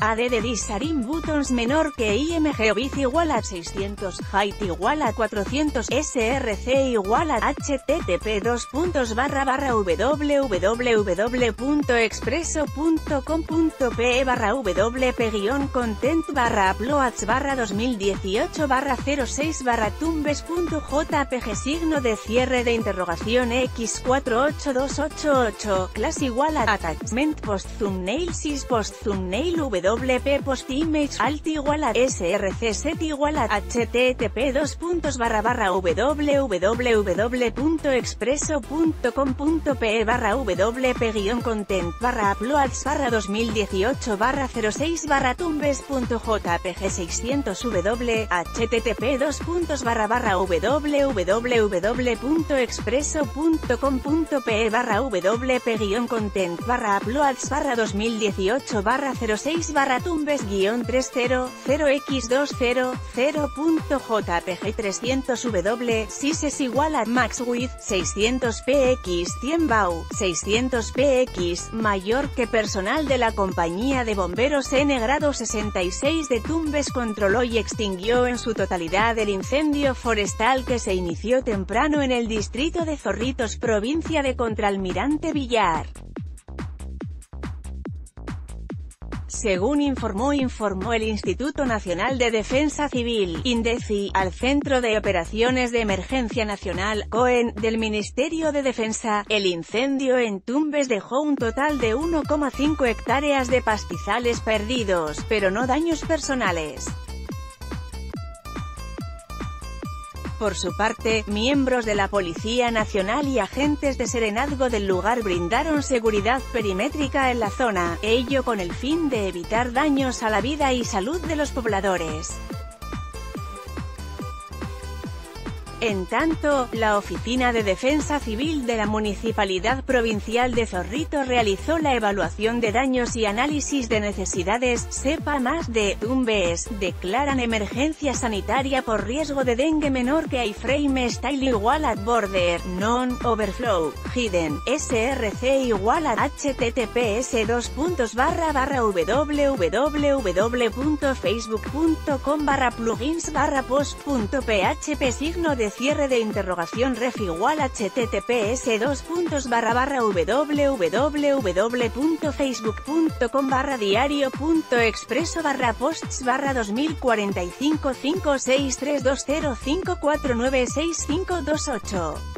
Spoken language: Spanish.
AD de Disarim Buttons menor que IMG Obiz igual a 600, Height igual a 400, SRC igual a HTTP 2 puntos barra barra www.expreso.com.pe barra wp-content barra uploads barra 2018 barra 06 barra tumbes.jpg signo de cierre de interrogación X482888, class igual a attachment post thumbnail sys post thumbnail wp post image alt igual a src set igual a http 2 puntos barra barra www.expreso.com.pe barra wp-content barra uploads barra 2018 barra 06 barra tumbes.jpg 600 w http 2 puntos barra barra www.expreso.com.pe barra wp-content barra uploads barra 2018 barra 06 barra tumbes guion 30 0x200 0.jpg 300 w sis es igual a max width 600 px 100 bau 600 px mayor que personal de la compañía de bomberos N grado 66 de Tumbes controló y extinguió en su totalidad el incendio forestal que se inició temprano en el distrito de Zorritos provincia de Contralmirante Villar. Según informó informó el Instituto Nacional de Defensa Civil, INDECI, al Centro de Operaciones de Emergencia Nacional, COEN, del Ministerio de Defensa, el incendio en Tumbes dejó un total de 1,5 hectáreas de pastizales perdidos, pero no daños personales. Por su parte, miembros de la Policía Nacional y agentes de serenazgo del lugar brindaron seguridad perimétrica en la zona, ello con el fin de evitar daños a la vida y salud de los pobladores. En tanto, la Oficina de Defensa Civil de la Municipalidad Provincial de Zorrito realizó la evaluación de daños y análisis de necesidades. Sepa más de Tumbes, declaran emergencia sanitaria por riesgo de dengue menor que iframe style igual a border, non, overflow, hidden, src igual a https 2 puntos barra barra www.facebook.com barra plugins barra post.php signo de cierre de interrogación ref igual https 2 puntos barra barra www.facebook.com barra diario punto expreso barra posts barra 2045 5632054965528